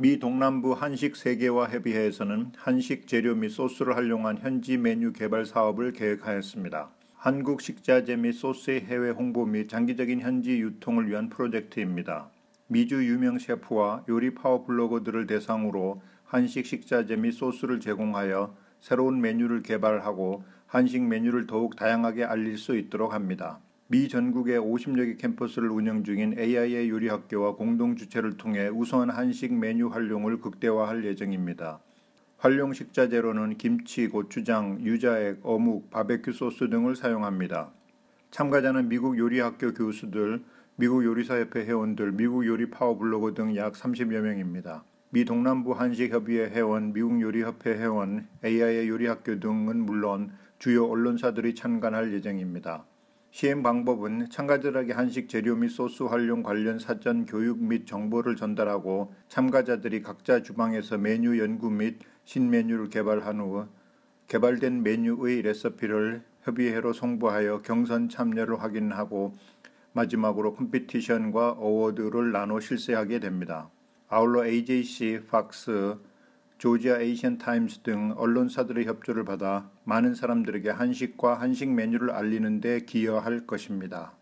미 동남부 한식 세계화 협의회에서는 한식 재료 및 소스를 활용한 현지 메뉴 개발 사업을 계획하였습니다. 한국 식자재 및 소스의 해외 홍보 및 장기적인 현지 유통을 위한 프로젝트입니다. 미주 유명 셰프와 요리 파워 블로거들을 대상으로 한식 식자재 및 소스를 제공하여 새로운 메뉴를 개발하고 한식 메뉴를 더욱 다양하게 알릴 수 있도록 합니다. 미 전국의 50여 개 캠퍼스를 운영 중인 AIA 요리학교와 공동 주최를 통해 우선 한식 메뉴 활용을 극대화할 예정입니다. 활용 식 자재로는 김치, 고추장, 유자액, 어묵, 바베큐 소스 등을 사용합니다. 참가자는 미국 요리학교 교수들, 미국 요리사협회 회원들, 미국 요리 파워 블로거 등 약 30여 명입니다. 미 동남부 한식협의회 회원, 미국 요리협회 회원, AIA 요리학교 등은 물론 주요 언론사들이 참관할 예정입니다. 시행 방법은 참가자들에게 한식 재료 및 소스 활용 관련 사전 교육 및 정보를 전달하고 참가자들이 각자 주방에서 메뉴 연구 및 신메뉴를 개발한 후 개발된 메뉴의 레시피를 협의회로 송부하여 경선 참여를 확인하고 마지막으로 competition과 award를 나눠 실시하게 됩니다. 아울러 AJC, Fox, 조지아 Asian 타임스 등 언론사들의 협조를 받아 많은 사람들에게 한식과 한식 메뉴를 알리는 데 기여할 것입니다.